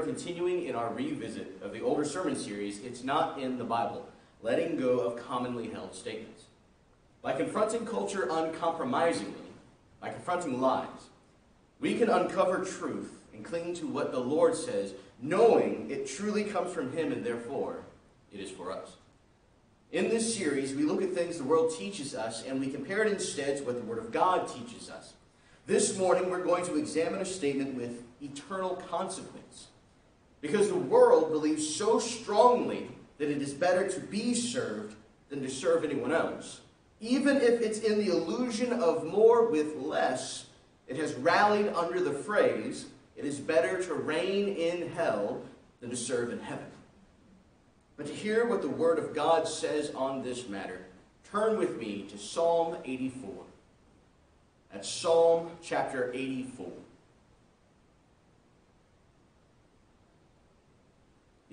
are continuing in our revisit of the older sermon series, It's Not in the Bible Letting Go of Commonly Held Statements. By confronting culture uncompromisingly, by confronting lies, we can uncover truth and cling to what the Lord says, knowing it truly comes from Him and therefore it is for us. In this series, we look at things the world teaches us and we compare it instead to what the Word of God teaches us. This morning, we're going to examine a statement with eternal consequence. Because the world believes so strongly that it is better to be served than to serve anyone else. Even if it's in the illusion of more with less, it has rallied under the phrase, it is better to reign in hell than to serve in heaven. But to hear what the Word of God says on this matter, turn with me to Psalm 84. That's Psalm chapter 84.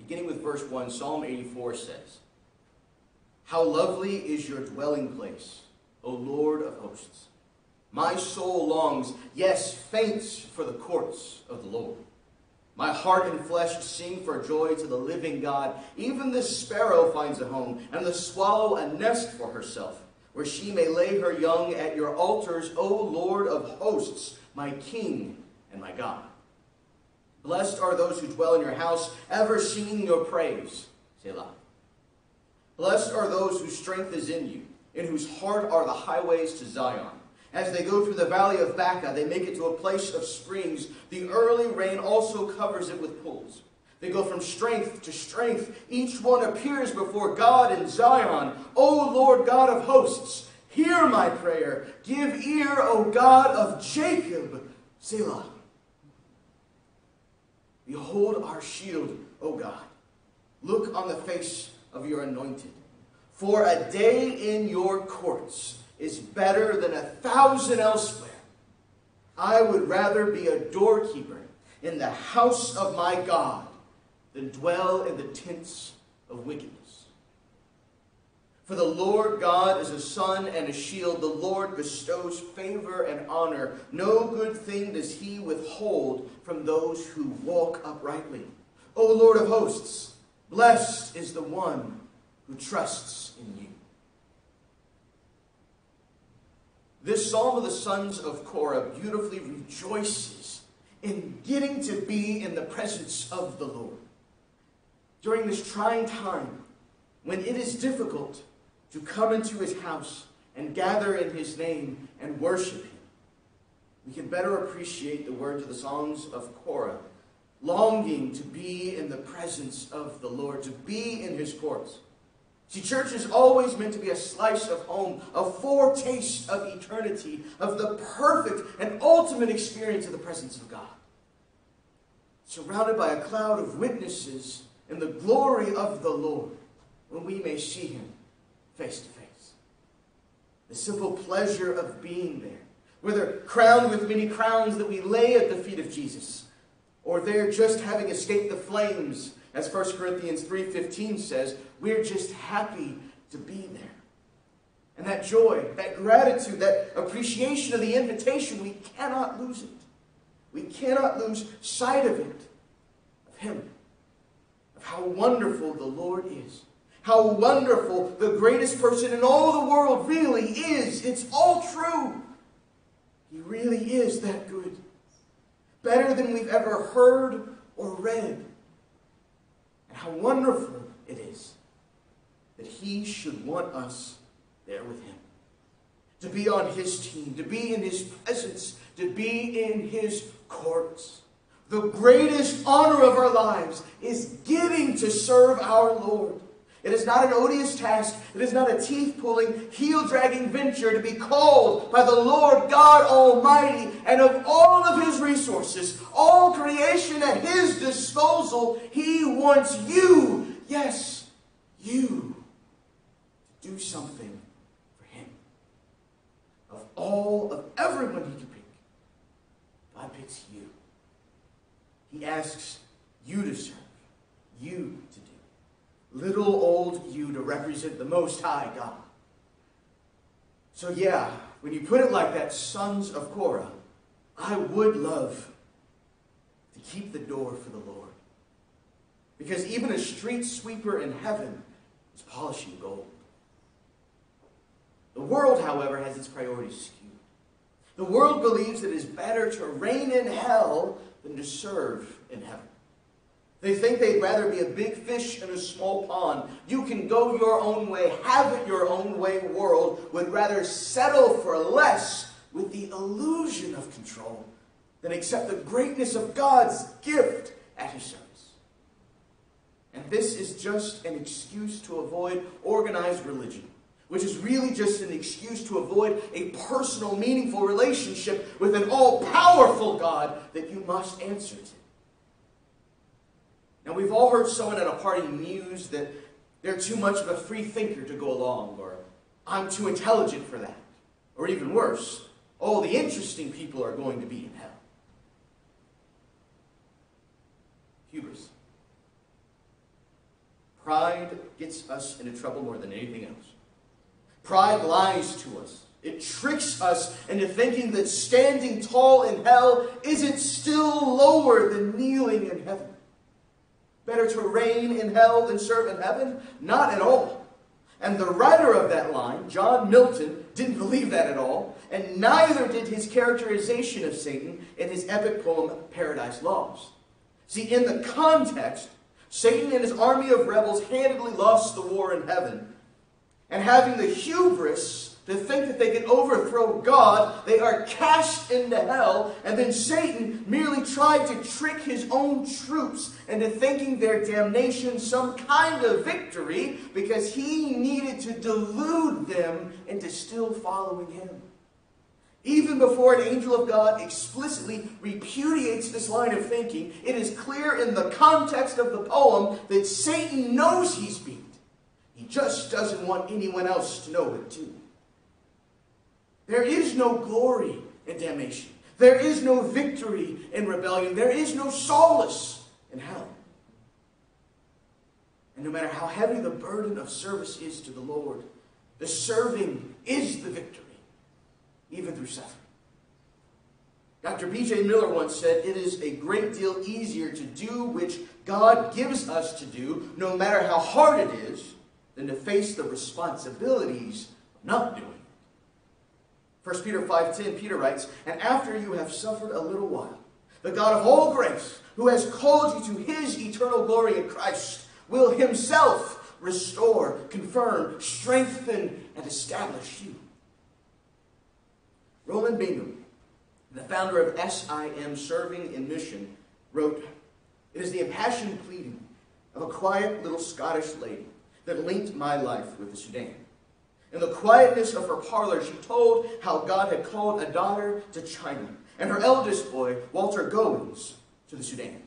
Beginning with verse 1, Psalm 84 says, How lovely is your dwelling place, O Lord of hosts! My soul longs, yes, faints for the courts of the Lord. My heart and flesh sing for joy to the living God. Even the sparrow finds a home, and the swallow a nest for herself, where she may lay her young at your altars, O Lord of hosts, my King and my God. Blessed are those who dwell in your house, ever singing your praise. Selah. Blessed are those whose strength is in you, in whose heart are the highways to Zion. As they go through the valley of Baca, they make it to a place of springs. The early rain also covers it with pools. They go from strength to strength. Each one appears before God in Zion. O Lord God of hosts, hear my prayer. Give ear, O God of Jacob. Selah. Behold our shield, O God. Look on the face of your anointed. For a day in your courts is better than a thousand elsewhere. I would rather be a doorkeeper in the house of my God than dwell in the tents of wickedness. For the Lord God is a sun and a shield. The Lord bestows favor and honor. No good thing does he withhold from those who walk uprightly. O Lord of hosts, blessed is the one who trusts in you. This psalm of the sons of Korah beautifully rejoices in getting to be in the presence of the Lord. During this trying time, when it is difficult to come into his house and gather in his name and worship him, we can better appreciate the words of the songs of Korah, longing to be in the presence of the Lord, to be in his courts. See, church is always meant to be a slice of home, a foretaste of eternity, of the perfect and ultimate experience of the presence of God. Surrounded by a cloud of witnesses in the glory of the Lord, when we may see him face to face. The simple pleasure of being there, whether crowned with many crowns that we lay at the feet of Jesus, or there just having escaped the flames as 1 Corinthians 3.15 says, we're just happy to be there. And that joy, that gratitude, that appreciation of the invitation, we cannot lose it. We cannot lose sight of it, of Him, of how wonderful the Lord is. How wonderful the greatest person in all the world really is. It's all true. He really is that good. Better than we've ever heard or read And how wonderful it is that He should want us there with Him. To be on His team, to be in His presence, to be in His courts. The greatest honor of our lives is getting to serve our Lord. It is not an odious task. It is not a teeth pulling, heel dragging venture to be called by the Lord God Almighty and of all of His resources, all creation at His disposal. He wants you, yes, you, to do something for Him. Of all of everyone He can pick, God picks you. He asks you to serve, you to little old you to represent the Most High God. So, yeah, when you put it like that, sons of Korah, I would love to keep the door for the Lord Because even a street sweeper in heaven is polishing gold. The world, however, has its priorities skewed. The world believes it is better to reign in hell than to serve in heaven. They think they'd rather be a big fish in a small pond. You can go your own way, have it your own way world would rather settle for less with the illusion of control than accept the greatness of God's gift at his service. And this is just an excuse to avoid organized religion, which is really just an excuse to avoid a personal, meaningful relationship with an all powerful God that you must answer to. Now, we've all heard someone at a party muse that they're too much of a free thinker to go along, or I'm too intelligent for that. Or even worse, all the interesting people are going to be in hell. Hubris. Pride gets us into trouble more than anything else. Pride lies to us. It tricks us into thinking that standing tall in hell isn't still lower than kneeling in heaven. Better to reign in hell than serve in heaven? Not at all. And the writer of that line, John Milton, didn't believe that at all, and neither did his characterization of Satan in his epic poem, Paradise Lost. See, in the context, Satan and his army of rebels handedly lost the war in heaven. And having the hubris to think that they can overthrow God, they are cast into hell. And then Satan merely tried to trick his own troops into thinking their damnation some kind of victory because he needed to delude them into still following him. Even before an angel of God explicitly repudiates this line of thinking, it is clear in the context of the poem that Satan knows he's beat. He just doesn't want anyone else to know it too. There is no glory in damnation. There is no victory in rebellion. There is no solace in hell. And no matter how heavy the burden of service is to the Lord, the serving is the victory even through suffering. Dr. B.J. Miller once said, It is a great deal easier to do which God gives us to do, no matter how hard it is, than to face the responsibilities of not doing. 1 Peter 5.10, Peter writes, And after you have suffered a little while, the God of all grace, who has called you to his eternal glory in Christ, will himself restore, confirm, strengthen, and establish you. Roland Bingham, the founder of SIM Serving in Mission, wrote, It is the impassioned pleading of a quiet little Scottish lady that linked my life with the Sudan. In the quietness of her parlor, she told how God had called a daughter to China and her eldest boy, Walter Gowans, to the Sudan.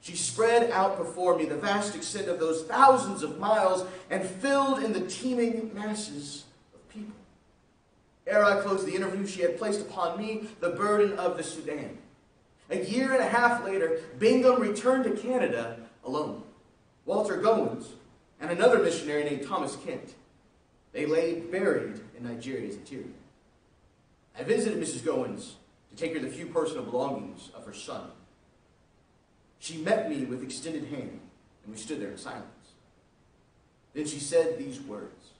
She spread out before me the vast extent of those thousands of miles and filled in the teeming masses of people. Ere I closed the interview, she had placed upon me the burden of the Sudan. A year and a half later, Bingham returned to Canada alone. Walter Gowans and another missionary named Thomas Kent. They lay buried in Nigeria's interior. I visited Mrs. Gowans to take her the few personal belongings of her son. She met me with extended hand, and we stood there in silence. Then she said these words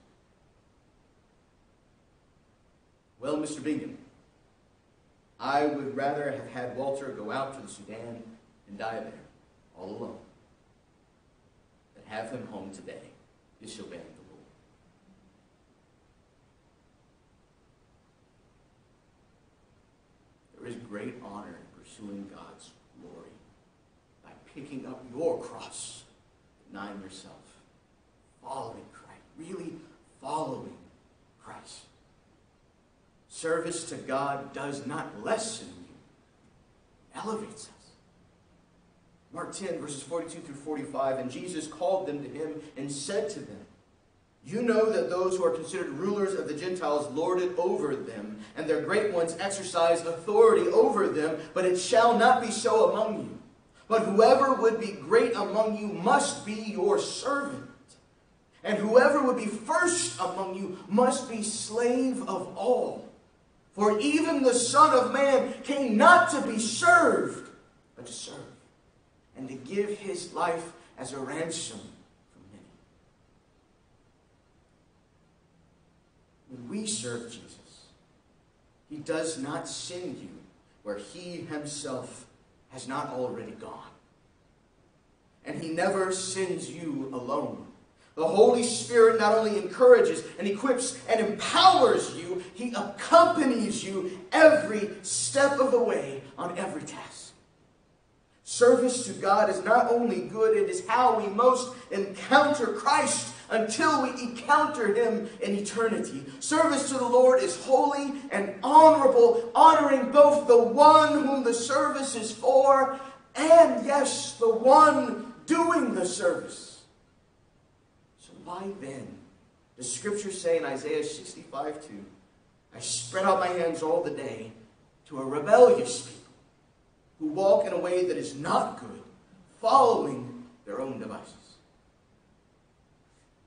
Well, Mr. Bingham, I would rather have had Walter go out to the Sudan and die there, all alone, than have him home today disobeying the Lord. There is great honor in pursuing God's glory by picking up your cross, denying yourself, following Christ, really following Christ. Service to God does not lessen you, elevates us. Mark 10, verses 42 through 45, and Jesus called them to him and said to them, You know that those who are considered rulers of the Gentiles lord it over them, and their great ones exercise authority over them, but it shall not be so among you. But whoever would be great among you must be your servant. And whoever would be first among you must be slave of all. For even the Son of Man came not to be served, but to serve, and to give his life as a ransom for many. When we serve Jesus, he does not send you where he himself has not already gone. And he never sends you alone. The Holy Spirit not only encourages and equips and empowers you, He accompanies you every step of the way on every task. Service to God is not only good, it is how we most encounter Christ until we encounter Him in eternity. Service to the Lord is holy and honorable, honoring both the one whom the service is for and, yes, the one doing the service. So why then does Scripture say in Isaiah 65 2, I spread out my hands all the day to a rebellious people who walk in a way that is not good, following their own devices.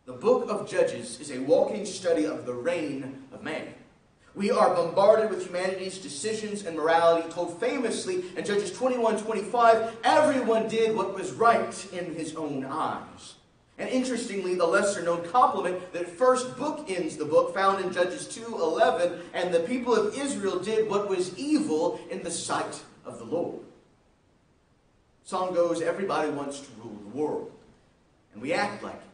The book of Judges is a walking study of the reign of man. We are bombarded with humanity's decisions and morality, told famously in Judges 21 25, everyone did what was right in his own eyes. And interestingly, the lesser known complement that first book ends the book, found in Judges 2 11, and the people of Israel did what was evil in the sight of the Lord. Song goes, everybody wants to rule the world, and we act like it.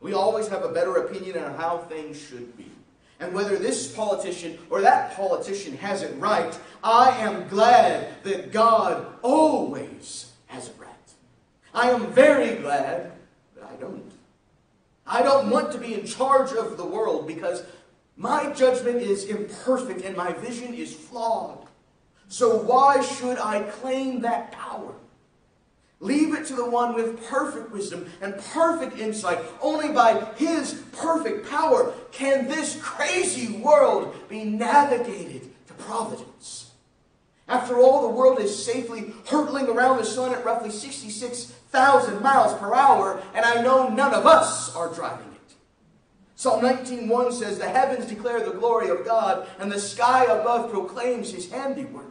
We always have a better opinion on how things should be. And whether this politician or that politician has it right, I am glad that God always has it right. I am very glad that I don't. I don't want to be in charge of the world because my judgment is imperfect and my vision is flawed. So why should I claim that power? Leave it to the one with perfect wisdom and perfect insight. Only by his perfect power can this crazy world be navigated to providence. After all, the world is safely hurtling around the sun at roughly 66,000 miles per hour, and I know none of us are driving it. Psalm 19.1 says, The heavens declare the glory of God, and the sky above proclaims his handiwork.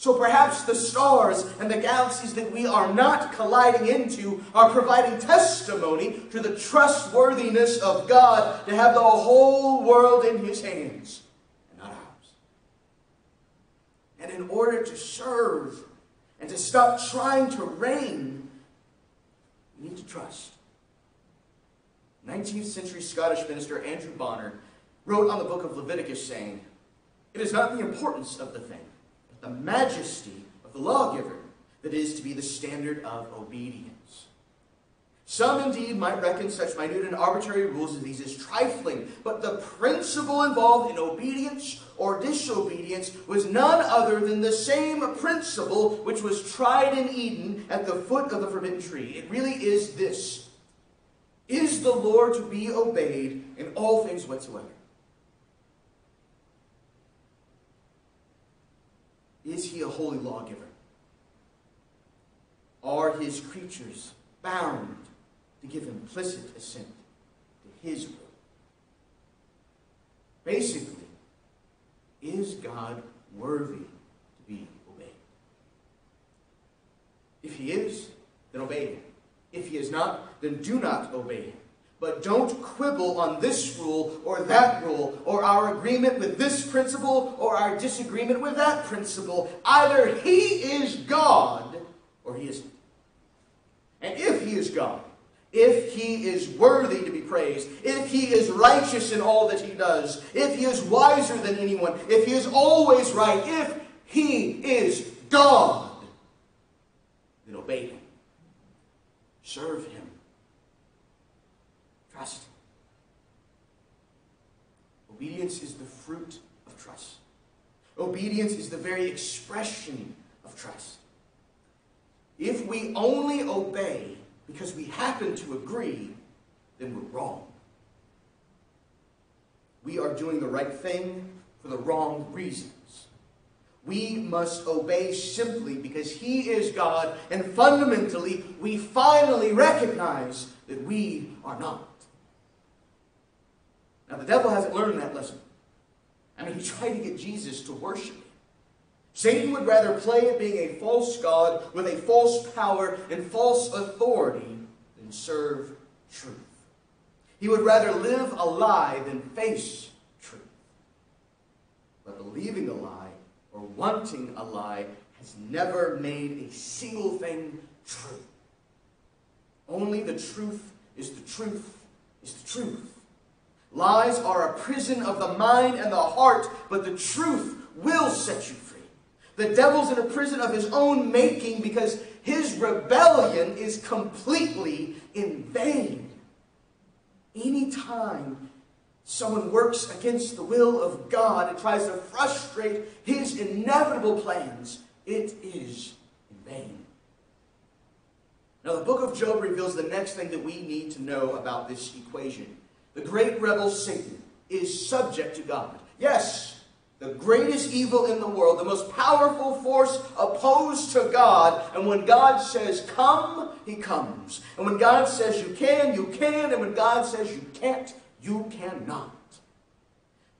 So perhaps the stars and the galaxies that we are not colliding into are providing testimony to the trustworthiness of God to have the whole world in his hands and not ours. And in order to serve and to stop trying to reign, we need to trust. 19th century Scottish minister Andrew Bonar wrote on the book of Leviticus saying, It is not the importance of the thing the majesty of the lawgiver that is to be the standard of obedience. Some indeed might reckon such minute and arbitrary rules as these as trifling, but the principle involved in obedience or disobedience was none other than the same principle which was tried in Eden at the foot of the forbidden tree. It really is this Is the Lord to be obeyed in all things whatsoever? Is he a holy lawgiver? Are his creatures bound to give implicit assent to his will? Basically, is God worthy to be obeyed? If he is, then obey him. If he is not, then do not obey him. But don't quibble on this rule or that rule, or our agreement with this principle or our disagreement with that principle. Either He is God or He isn't. And if He is God, if He is worthy to be praised, if He is righteous in all that He does, if He is wiser than anyone, if He is always right, if He is God, then obey Him. Serve Him. Trust. Obedience is the fruit of trust. Obedience is the very expression of trust. If we only obey because we happen to agree, then we're wrong. We are doing the right thing for the wrong reasons. We must obey simply because He is God, and fundamentally, we finally recognize that we are not. Now, the devil hasn't learned that lesson. I mean, he tried to get Jesus to worship him. Satan would rather play at being a false God with a false power and false authority than serve truth. He would rather live a lie than face truth. But believing a lie or wanting a lie has never made a single thing true. Only the truth is the truth is the truth. Lies are a prison of the mind and the heart, but the truth will set you free. The devil's in a prison of his own making because his rebellion is completely in vain. Anytime someone works against the will of God and tries to frustrate his inevitable plans, it is in vain. Now, the book of Job reveals the next thing that we need to know about this equation. The great rebel Satan is subject to God. Yes, the greatest evil in the world, the most powerful force opposed to God. And when God says come, he comes. And when God says you can, you can. And when God says you can't, you cannot.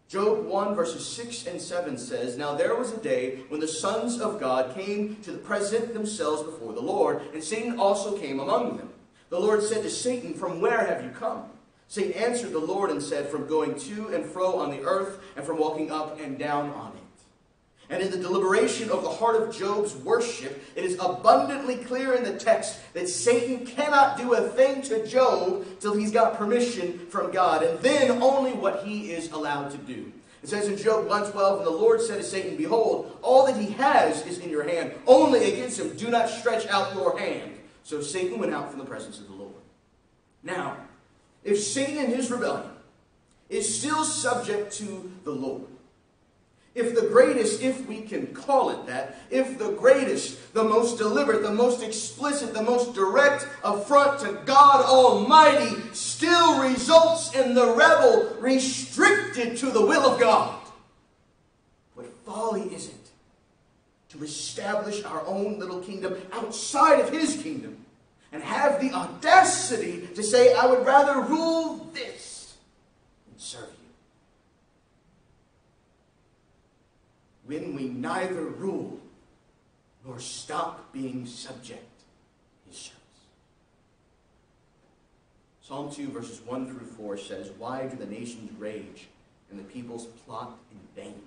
Job 1, verses 6 and 7 says, Now there was a day when the sons of God came to present themselves before the Lord, and Satan also came among them. The Lord said to Satan, From where have you come? Satan answered the Lord and said, From going to and fro on the earth, and from walking up and down on it. And in the deliberation of the heart of Job's worship, it is abundantly clear in the text that Satan cannot do a thing to Job till he's got permission from God, and then only what he is allowed to do. It says in Job 1:12, And the Lord said to Satan, Behold, all that he has is in your hand. Only against him do not stretch out your hand. So Satan went out from the presence of the Lord. Now, if Satan in his rebellion is still subject to the Lord, if the greatest, if we can call it that, if the greatest, the most deliberate, the most explicit, the most direct affront to God Almighty still results in the rebel restricted to the will of God, what folly is it to establish our own little kingdom outside of His kingdom and have the audacity to say, I would rather rule this than serve you? when we neither rule nor stop being subject his service. Psalm 2, verses 1 through 4 says, Why do the nations rage and the peoples plot in vain?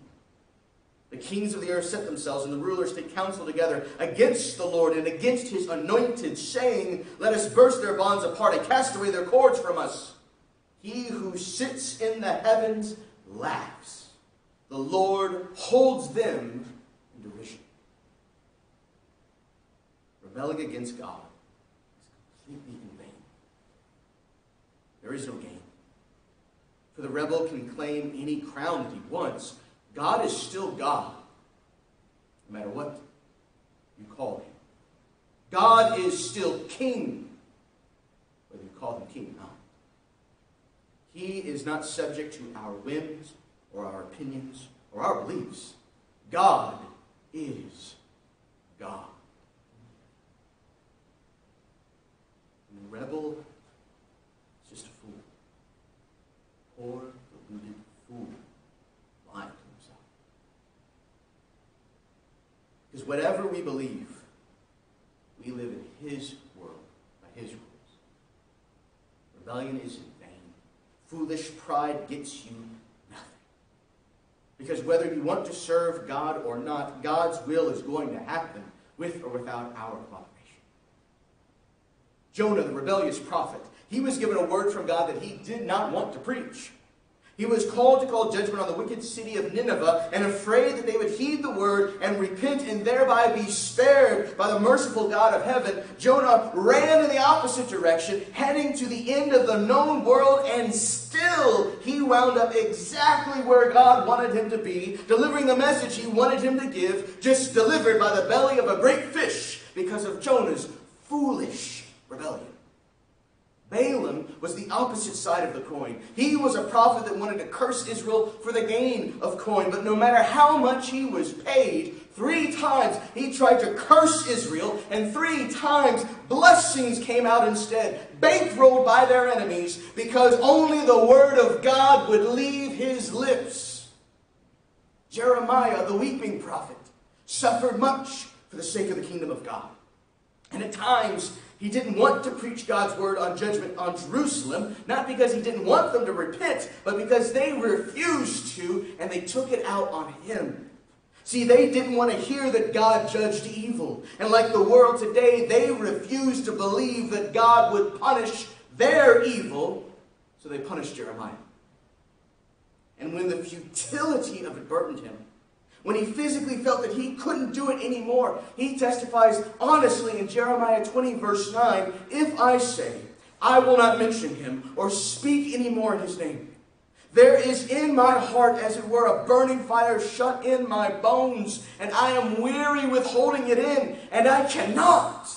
The kings of the earth set themselves, and the rulers take counsel together against the Lord and against his anointed, saying, Let us burst their bonds apart and cast away their cords from us. He who sits in the heavens laughs the Lord holds them in derision. Rebelling against God is completely in vain. There is no gain. For the rebel can claim any crown that he wants. God is still God, no matter what you call him. God is still king, whether you call him king or not. He is not subject to our whims or our opinions or our beliefs. God is God. And the rebel is just a fool. Poor, deluded fool lying to himself. Because whatever we believe, we live in his world, by his rules. Rebellion is in vain. Foolish pride gets you nothing. because whether you want to serve God or not, God's will is going to happen with or without our cooperation. Jonah, the rebellious prophet, he was given a word from God that he did not want to preach. He was called to call judgment on the wicked city of Nineveh and afraid that they would heed the word and repent and thereby be spared by the merciful God of heaven. Jonah ran in the opposite direction, heading to the end of the known world, and still he wound up exactly where God wanted him to be, delivering the message he wanted him to give, just delivered by the belly of a great fish because of Jonah's foolish rebellion. Balaam was the opposite side of the coin. He was a prophet that wanted to curse Israel for the gain of coin. But no matter how much he was paid, three times he tried to curse Israel, and three times blessings came out instead, bankrolled by their enemies, because only the word of God would leave his lips. Jeremiah, the weeping prophet, suffered much for the sake of the kingdom of God. And at times, he didn't want to preach God's word on judgment on Jerusalem, not because he didn't want them to repent, but because they refused to and they took it out on him. See, they didn't want to hear that God judged evil. And like the world today, they refused to believe that God would punish their evil, so they punished Jeremiah. And when the futility of it burdened him, when he physically felt that he couldn't do it anymore, he testifies honestly in Jeremiah 20, verse 9 If I say, I will not mention him or speak any more in his name, there is in my heart, as it were, a burning fire shut in my bones, and I am weary with holding it in, and I cannot.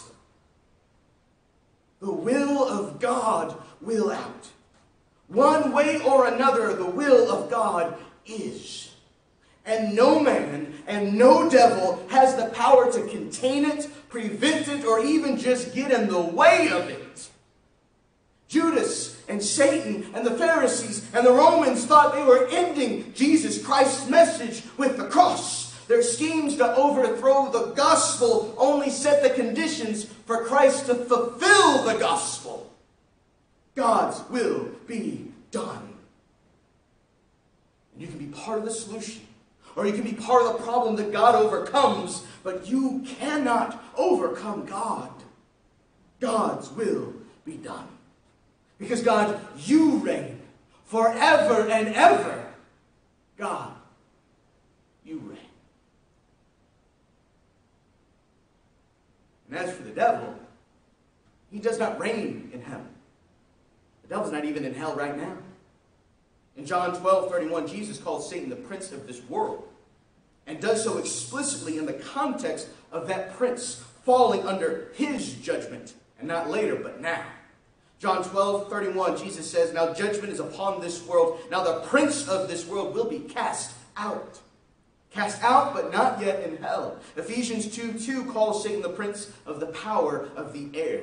The will of God will out. One way or another, the will of God is. And no man and no devil has the power to contain it, prevent it, or even just get in the way of it. Judas and Satan and the Pharisees and the Romans thought they were ending Jesus Christ's message with the cross. Their schemes to overthrow the gospel only set the conditions for Christ to fulfill the gospel. God's will be done. And you can be part of the solution, or you can be part of the problem that God overcomes, but you cannot overcome God. God's will be done. Because God, you reign forever and ever. God, you reign. And as for the devil, he does not reign in heaven. The devil's not even in hell right now. In John 12, 31, Jesus calls Satan the prince of this world and does so explicitly in the context of that prince falling under his judgment, and not later, but now. John 12, 31, Jesus says, Now judgment is upon this world. Now the prince of this world will be cast out. Cast out, but not yet in hell. Ephesians 2, 2 calls Satan the prince of the power of the air.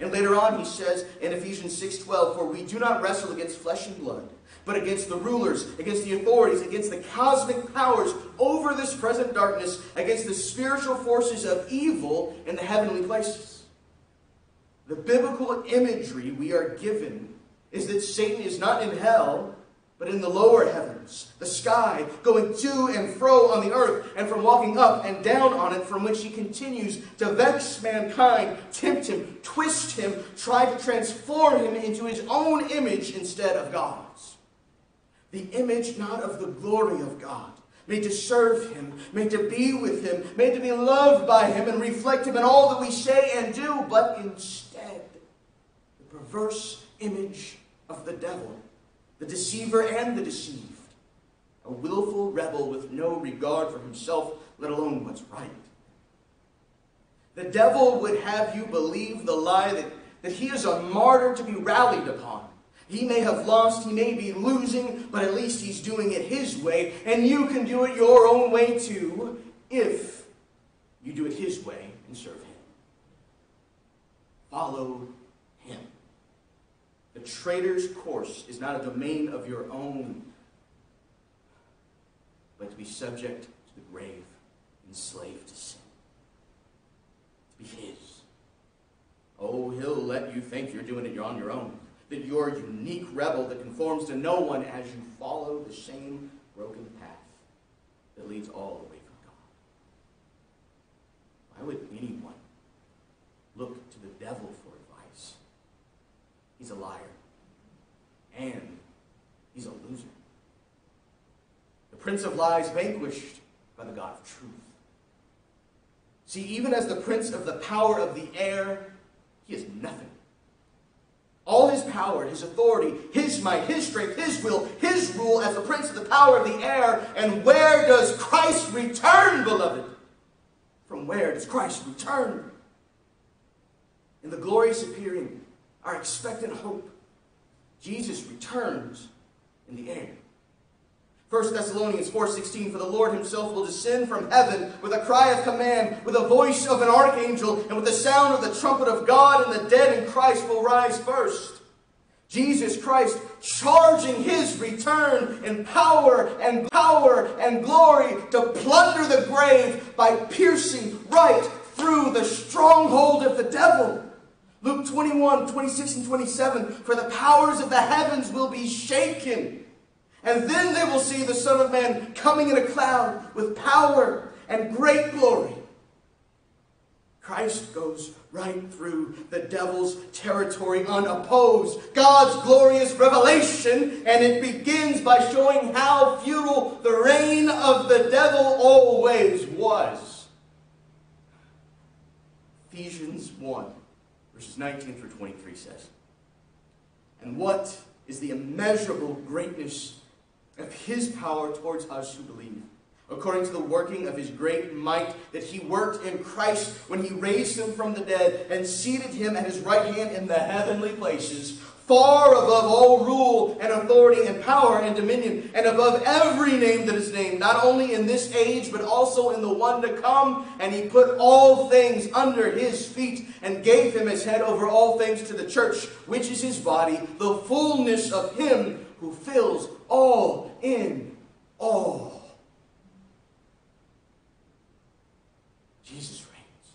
And later on, he says in Ephesians 6:12, For we do not wrestle against flesh and blood, but against the rulers, against the authorities, against the cosmic powers over this present darkness, against the spiritual forces of evil in the heavenly places. The biblical imagery we are given is that Satan is not in hell, but in the lower heavens, the sky, going to and fro on the earth, and from walking up and down on it, from which he continues to vex mankind, tempt him, twist him, try to transform him into his own image instead of God's. The image not of the glory of God, made to serve him, made to be with him, made to be loved by him and reflect him in all that we say and do, but instead, the perverse image of the devil the deceiver and the deceived, a willful rebel with no regard for himself, let alone what's right. The devil would have you believe the lie that, that he is a martyr to be rallied upon. He may have lost, he may be losing, but at least he's doing it his way, and you can do it your own way too, if you do it his way and serve him. Follow him. the traitor's course is not a domain of your own, but to be subject to the grave, and enslaved to sin. To be his. Oh, he'll let you think you're doing it on your own. That you're a unique rebel that conforms to no one as you follow the same broken path that leads all away from God. Why would anyone look to the devil for advice? He's a liar. And he's a loser. The prince of lies vanquished by the God of truth. See, even as the prince of the power of the air, he is nothing. Power, his authority, his might, his strength, his will, his rule as the prince of the power of the air. And where does Christ return, beloved? From where does Christ return? In the glorious appearing our expectant hope. Jesus returns in the air. 1 Thessalonians 4:16 For the Lord himself will descend from heaven with a cry of command, with a voice of an archangel, and with the sound of the trumpet of God, and the dead in Christ will rise first. Jesus Christ charging his return in power and power and glory to plunder the grave by piercing right through the stronghold of the devil. Luke 21, 26 and 27, for the powers of the heavens will be shaken. And then they will see the Son of Man coming in a cloud with power and great glory. Christ goes right through the devil's territory unopposed. God's glorious revelation, and it begins by showing how futile the reign of the devil always was. Ephesians 1 verses 19 through 23 says, And what is the immeasurable greatness of his power towards us who believe? According to the working of his great might that he worked in Christ when he raised him from the dead and seated him at his right hand in the heavenly places, far above all rule and authority and power and dominion, and above every name that is named, not only in this age, but also in the one to come. And he put all things under his feet and gave him his head over all things to the church, which is his body, the fullness of him who fills all in all. Jesus reigns.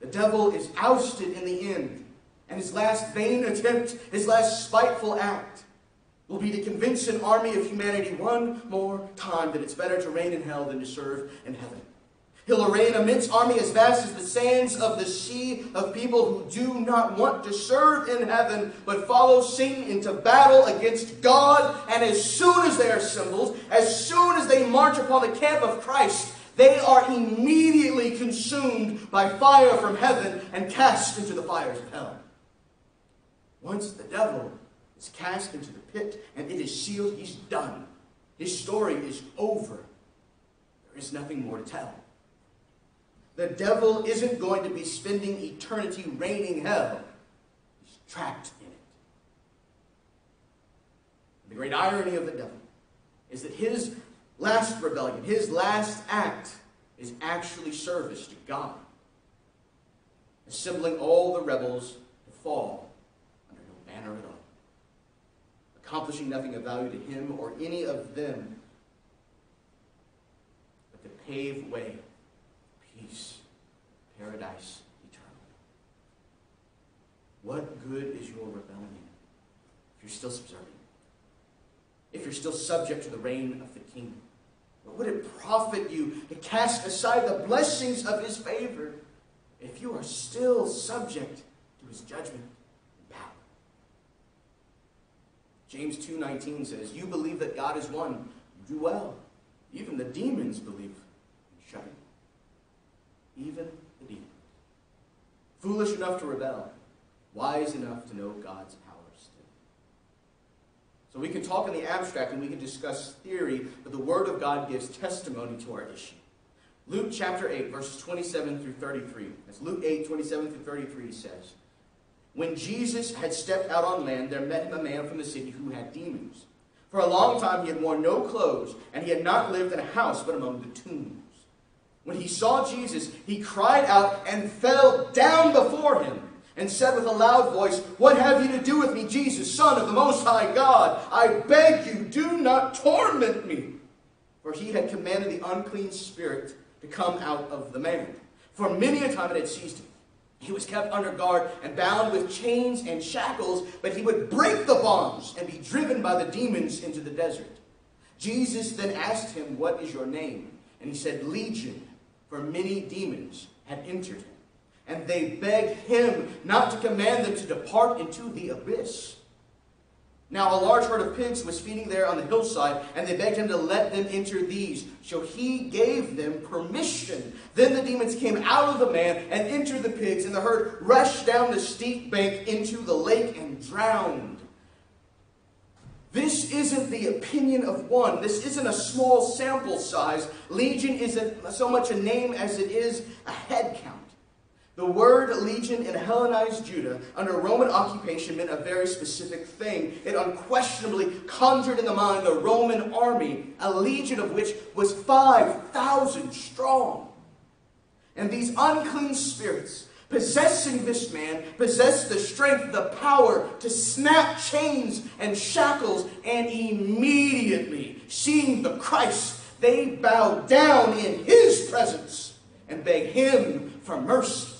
The devil is ousted in the end. And his last vain attempt, his last spiteful act, will be to convince an army of humanity one more time that it's better to reign in hell than to serve in heaven. He'll array an immense army as vast as the sands of the sea of people who do not want to serve in heaven, but follow Satan into battle against God. And as soon as they are assembled, as soon as they march upon the camp of Christ, they are immediately consumed by fire from heaven and cast into the fires of hell. Once the devil is cast into the pit and it is sealed, he's done. His story is over. There is nothing more to tell. The devil isn't going to be spending eternity reigning hell. He's trapped in it. The great irony of the devil is that his last rebellion, his last act, is actually service to God, assembling all the rebels to fall manner at all, accomplishing nothing of value to him or any of them, but to pave way, peace, paradise eternal. What good is your rebellion if you're still subservient? If you're still subject to the reign of the king? What would it profit you to cast aside the blessings of his favor if you are still subject to his judgment? And power? James 2.19 says, You believe that God is one. You do well. Even the demons believe and shudder. Even the demons. Foolish enough to rebel. Wise enough to know God's. So we can talk in the abstract and we can discuss theory, but the Word of God gives testimony to our issue. Luke chapter 8, verses 27 through 33. As Luke 8, 27 through 33 says, when Jesus had stepped out on land, there met him a man from the city who had demons. For a long time he had worn no clothes, and he had not lived in a house but among the tombs. When he saw Jesus, he cried out and fell down before him and said with a loud voice, What have you to do with me, Jesus, Son of the Most High God? I beg you, do not torment me. For he had commanded the unclean spirit to come out of the man. For many a time it had seized him. He was kept under guard and bound with chains and shackles, but he would break the bonds and be driven by the demons into the desert. Jesus then asked him, What is your name? And he said, Legion, for many demons had entered him. And they begged him not to command them to depart into the abyss. Now a large herd of pigs was feeding there on the hillside, and they begged him to let them enter these. So he gave them permission. Then the demons came out of the man and entered the pigs, and the herd rushed down the steep bank into the lake and drowned. This isn't the opinion of one. This isn't a small sample size. Legion isn't so much a name as it is a head count. The word legion in Hellenized Judah under Roman occupation meant a very specific thing. It unquestionably conjured in the mind the Roman army, a legion of which was 5,000 strong. And these unclean spirits, Possessing this man possessed the strength, the power to snap chains and shackles, and immediately, seeing the Christ, they bowed down in his presence and begged him for mercy.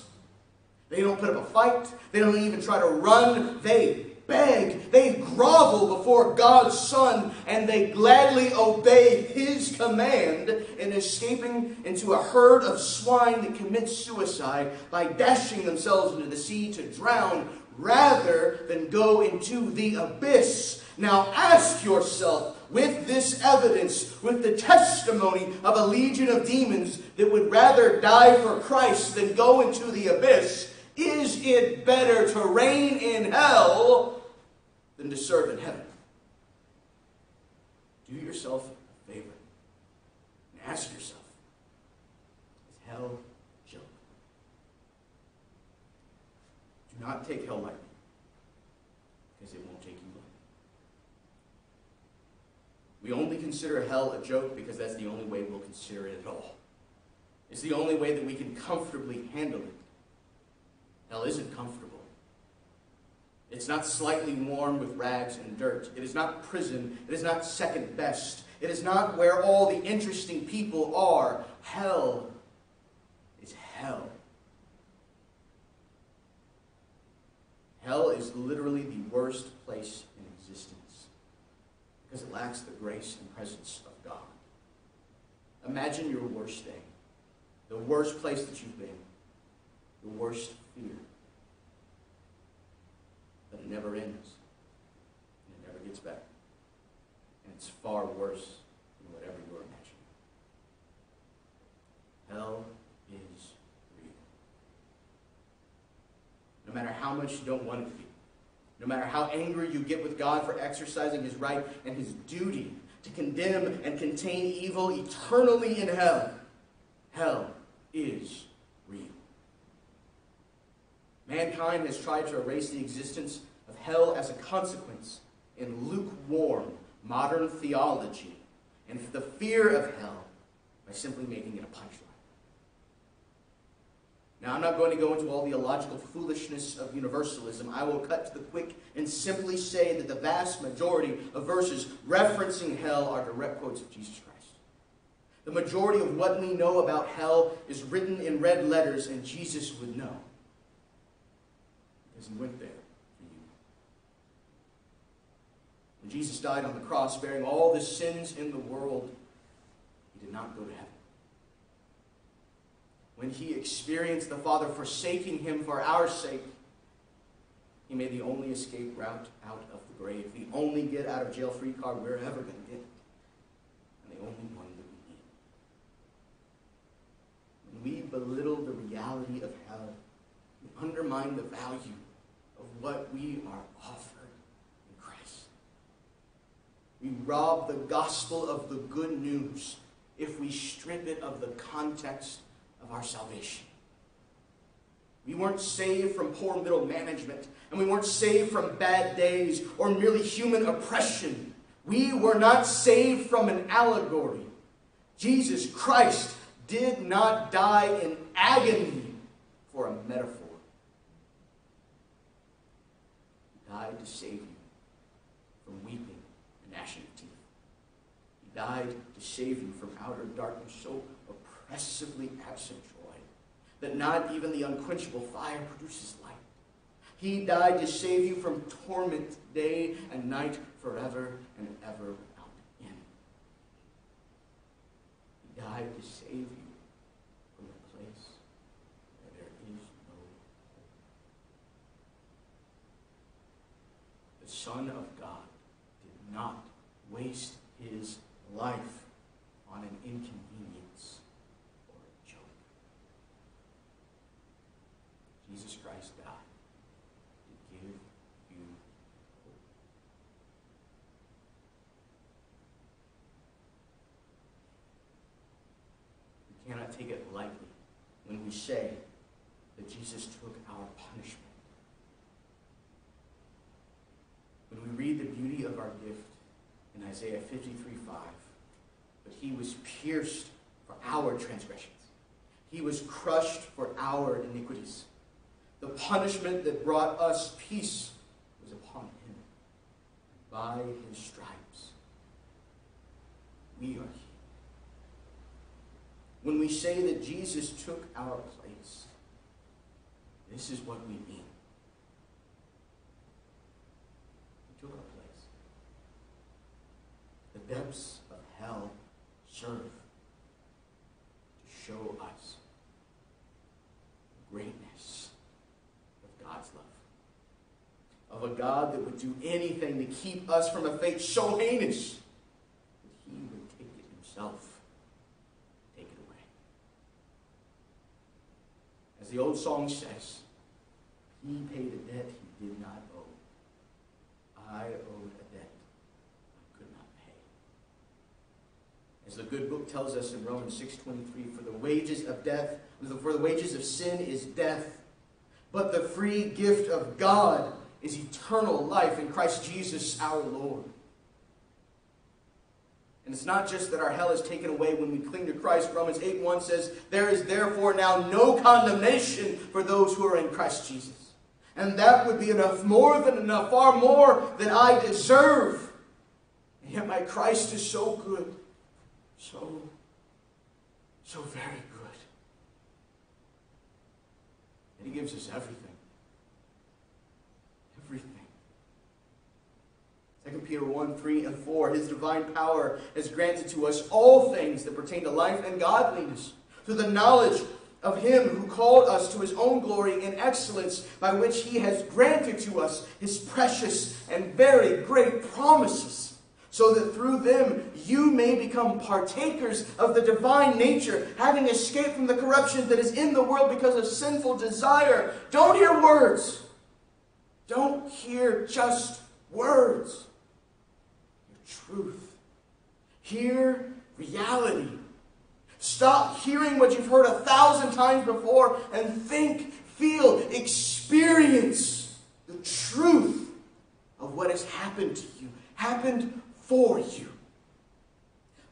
They don't put up a fight. They don't even try to run. They beg. They grovel before God's Son and they gladly obey His command in escaping into a herd of swine that commit suicide by dashing themselves into the sea to drown rather than go into the abyss. Now ask yourself, with this evidence, with the testimony of a legion of demons that would rather die for Christ than go into the abyss, is it better to reign in hell than to serve in heaven? Do yourself a favor and ask yourself is hell a joke? Do not take hell lightly because it won't take you lightly. We only consider hell a joke because that's the only way we'll consider it at all. It's the only way that we can comfortably handle it. Hell isn't comfortable. It's not slightly warm with rags and dirt. It is not prison. It is not second best. It is not where all the interesting people are. Hell is hell. Hell is literally the worst place in existence because it lacks the grace and presence of God. Imagine your worst day, the worst place that you've been, the worst fear. But it never ends. And it never gets better. And it's far worse than whatever you're imagining. Hell is real. No matter how much you don't want it to be. No matter how angry you get with God for exercising his right and his duty to condemn and contain evil eternally in hell, hell is Mankind has tried to erase the existence of hell as a consequence in lukewarm modern theology and the fear of hell by simply making it a punchline. Now, I'm not going to go into all the illogical foolishness of universalism. I will cut to the quick and simply say that the vast majority of verses referencing hell are direct quotes of Jesus Christ. The majority of what we know about hell is written in red letters, and Jesus would know because he went there for you. When Jesus died on the cross, bearing all the sins in the world, he did not go to heaven. When he experienced the Father forsaking him for our sake, he made the only escape route out of the grave, the only get out of jail free card we're ever going to get, and the only one that we need. When we belittle the reality of hell, we undermine the value what we are offered in Christ. We rob the gospel of the good news if we strip it of the context of our salvation. We weren't saved from poor middle management, and we weren't saved from bad days or merely human oppression. We were not saved from an allegory. Jesus Christ did not die in agony for a metaphor. Died to save you from weeping and gnashing of teeth. He died to save you from outer darkness so oppressively absent joy that not even the unquenchable fire produces light. He died to save you from torment day and night forever and ever without end. He died to save you Son of God did not waste his life on an inconvenience or a joke. Jesus Christ died to give you hope. We cannot take it lightly when we say that Jesus took our punishment When we read the beauty of our gift in Isaiah 53 5, but he was pierced for our transgressions, he was crushed for our iniquities. The punishment that brought us peace was upon him. By his stripes, we are healed. When we say that Jesus took our place, this is what we mean. He took our place. The depths of hell serve to show us the greatness of God's love. Of a God that would do anything to keep us from a fate so heinous that he would take it himself. Take it away. As the old song says, he paid a debt he did not owe. I owed a debt I could not pay. As the good book tells us in Romans 6.23, for the wages of death, for the wages of sin is death, but the free gift of God is eternal life in Christ Jesus our Lord. And it's not just that our hell is taken away when we cling to Christ. Romans 8 1 says, There is therefore now no condemnation for those who are in Christ Jesus. And that would be enough, more than enough, far more than I deserve. And yet my Christ is so good, so, so very good. And He gives us everything. Everything. 2 Peter 1, 3, and 4. His divine power has granted to us all things that pertain to life and godliness, through the knowledge of him who called us to his own glory and excellence, by which he has granted to us his precious and very great promises, so that through them you may become partakers of the divine nature, having escaped from the corruption that is in the world because of sinful desire. Don't hear words. Don't hear just words truth. Hear reality. Stop hearing what you've heard a thousand times before and think, feel, experience the truth of what has happened to you, happened for you.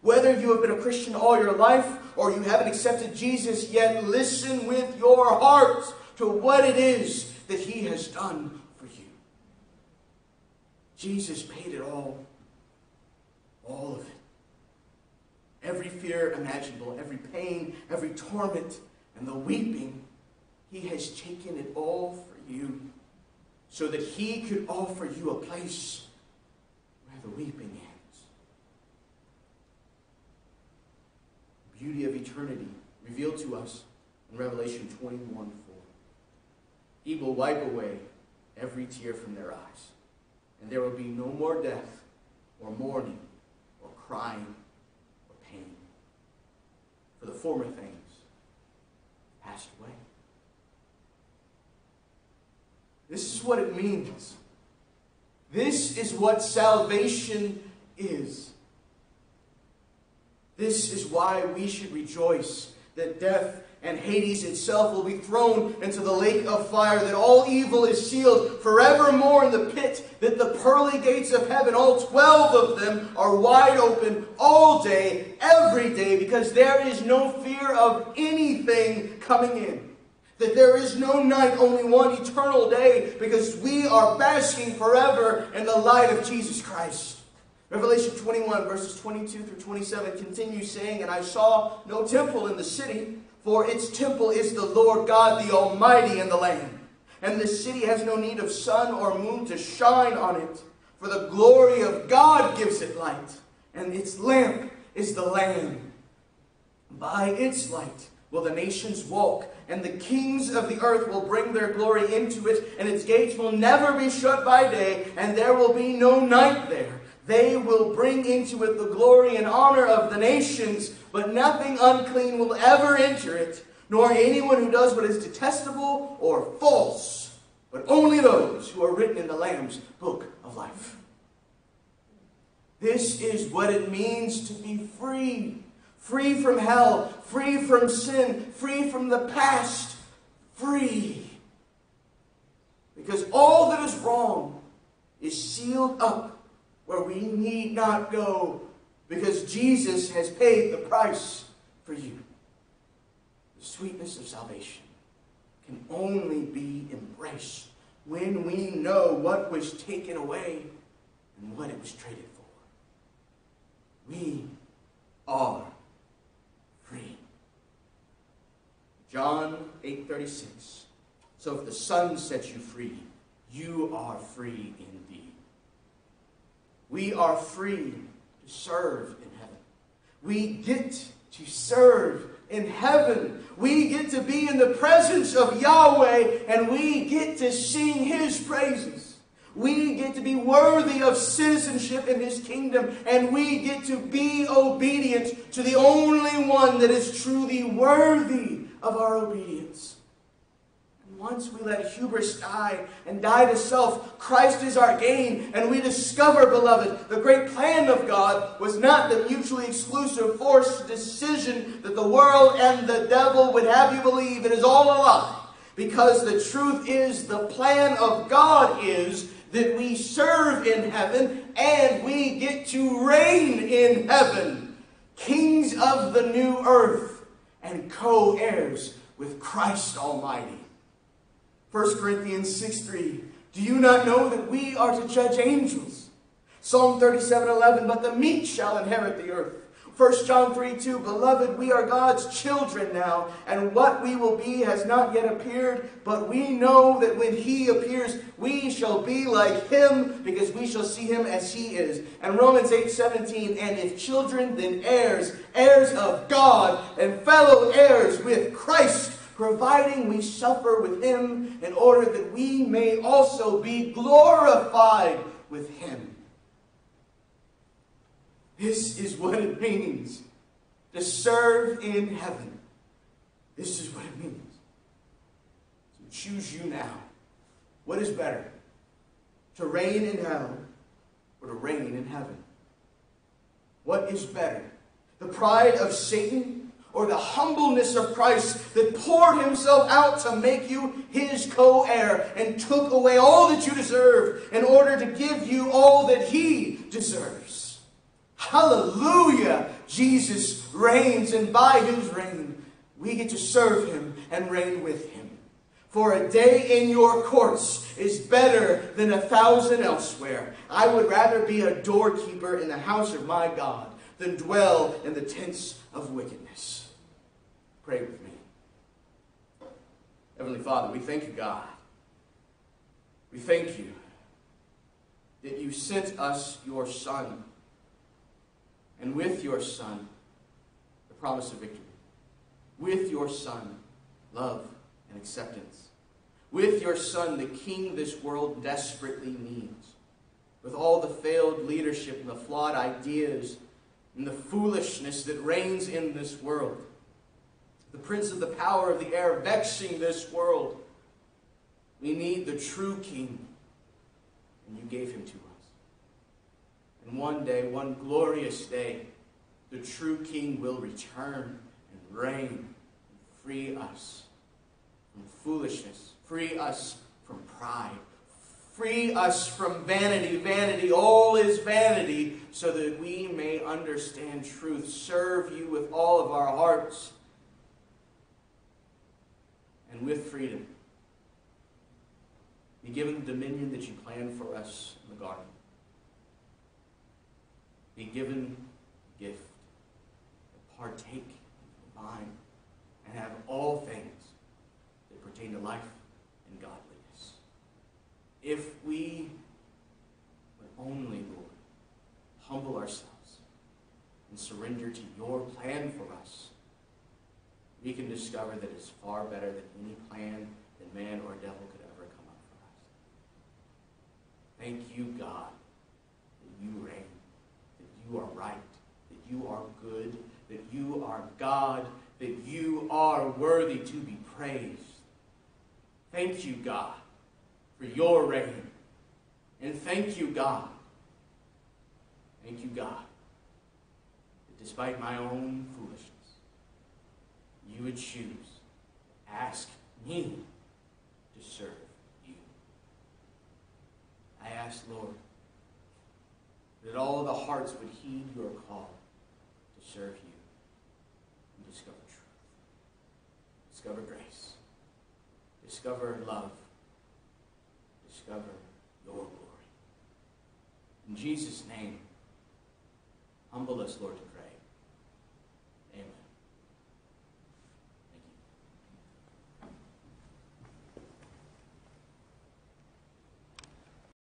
Whether you have been a Christian all your life or you haven't accepted Jesus yet, listen with your heart to what it is that He has done for you. Jesus paid it all all of it. Every fear imaginable, every pain, every torment, and the weeping, He has taken it all for you so that He could offer you a place where the weeping ends. The beauty of eternity revealed to us in Revelation 21 4. He will wipe away every tear from their eyes, and there will be no more death or mourning or crying or pain. For the former things passed away. This is what it means. This is what salvation is. This is why we should rejoice that death and Hades itself will be thrown into the lake of fire, that all evil is sealed forevermore in the pit, that the pearly gates of heaven, all 12 of them, are wide open all day, every day, because there is no fear of anything coming in. That there is no night, only one eternal day, because we are basking forever in the light of Jesus Christ. Revelation 21, verses 22 through 27 continues saying, And I saw no temple in the city for its temple is the Lord God, the Almighty, and the Lamb. And the city has no need of sun or moon to shine on it, for the glory of God gives it light, and its lamp is the Lamb. By its light will the nations walk, and the kings of the earth will bring their glory into it, and its gates will never be shut by day, and there will be no night there. They will bring into it the glory and honor of the nations, but nothing unclean will ever enter it, nor anyone who does what is detestable or false, but only those who are written in the Lamb's book of life. This is what it means to be free. Free from hell, free from sin, free from the past, free. Because all that is wrong is sealed up where we need not go because Jesus has paid the price for you. The sweetness of salvation can only be embraced when we know what was taken away and what it was traded for. We are free. John 8:36. So if the Son sets you free, you are free indeed. We are free to serve in heaven. We get to serve in heaven. We get to be in the presence of Yahweh and we get to sing His praises. We get to be worthy of citizenship in His kingdom and we get to be obedient to the only one that is truly worthy of our obedience. Once we let hubris die and die to self, Christ is our gain, and we discover, beloved, the great plan of God was not the mutually exclusive forced decision that the world and the devil would have you believe. It is all a lie. Because the truth is, the plan of God is that we serve in heaven and we get to reign in heaven, kings of the new earth and co heirs with Christ Almighty. 1 Corinthians 6 3. Do you not know that we are to judge angels? Psalm 37 11. But the meek shall inherit the earth. 1 John 3 2, Beloved, we are God's children now, and what we will be has not yet appeared, but we know that when He appears, we shall be like Him, because we shall see Him as He is. And Romans 8 17, And if children, then heirs, heirs of God, and fellow heirs with Christ providing we suffer with him in order that we may also be glorified with him. This is what it means to serve in heaven. This is what it means. So choose you now. What is better? To reign in hell or to reign in heaven? What is better? The pride of Satan or the humbleness of Christ that poured himself out to make you his co heir and took away all that you deserve in order to give you all that he deserves. Hallelujah! Jesus reigns, and by his reign, we get to serve him and reign with him. For a day in your courts is better than a thousand elsewhere. I would rather be a doorkeeper in the house of my God than dwell in the tents of wickedness. Pray with me. Heavenly Father, we thank you, God. We thank you that you sent us your Son, and with your Son, the promise of victory. With your Son, love and acceptance. With your Son, the King this world desperately needs. With all the failed leadership and the flawed ideas and the foolishness that reigns in this world the prince of the power of the air, vexing this world. We need the true king, and you gave him to us. And one day, one glorious day, the true king will return and reign and free us from foolishness, free us from pride, free us from vanity. Vanity, all is vanity, so that we may understand truth, serve you with all of our hearts and with freedom. Be given the dominion that you planned for us in the garden. Be given a gift to partake, combine, and have all things that pertain to life and godliness. If we would only, Lord, humble ourselves and surrender to your plan for us we can discover that it's far better than plan that man or devil could ever come up for us. Thank you, God, that you reign, that you are right, that you are good, that you are God, that you are worthy to be praised. Thank you, God, for your reign. And thank you, God. Thank you, God, that despite my own foolishness, you would choose. Ask me to serve you. I ask, Lord, that all the hearts would heed your call to serve you and discover truth, discover grace, discover love, discover your glory. In Jesus' name, humble us, Lord, to pray.